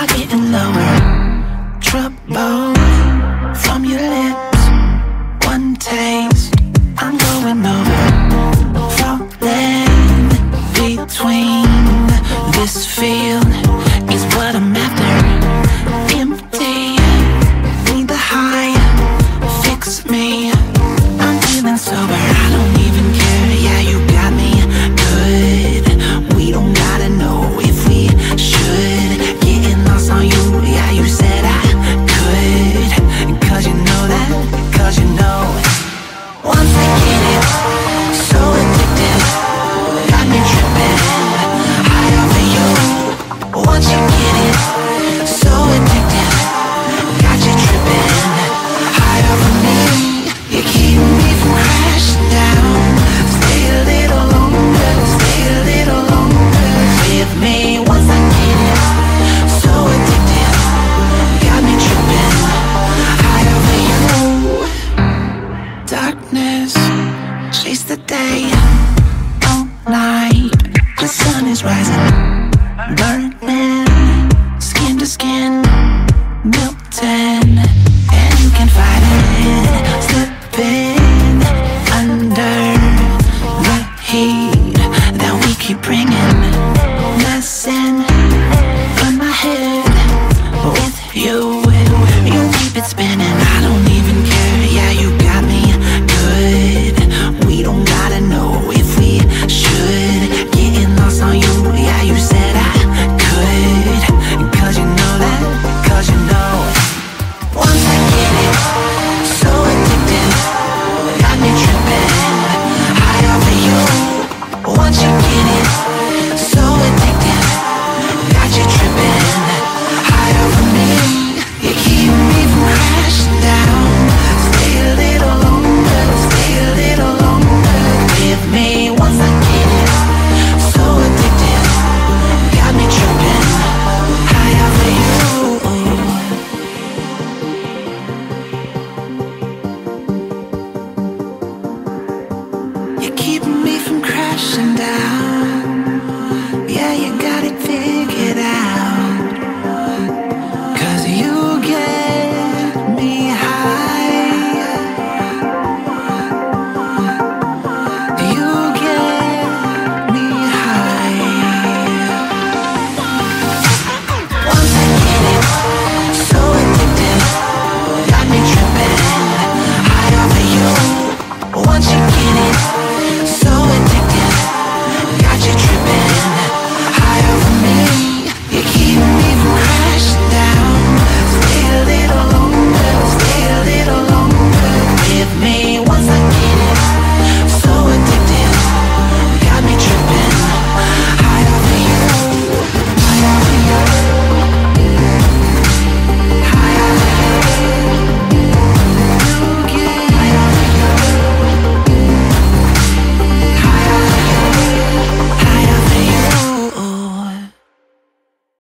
pocket day, all night. The sun is rising, burning, skin to skin, melting. And you can fight it, slipping under the heat that we keep bringing. Messing, put my head with you.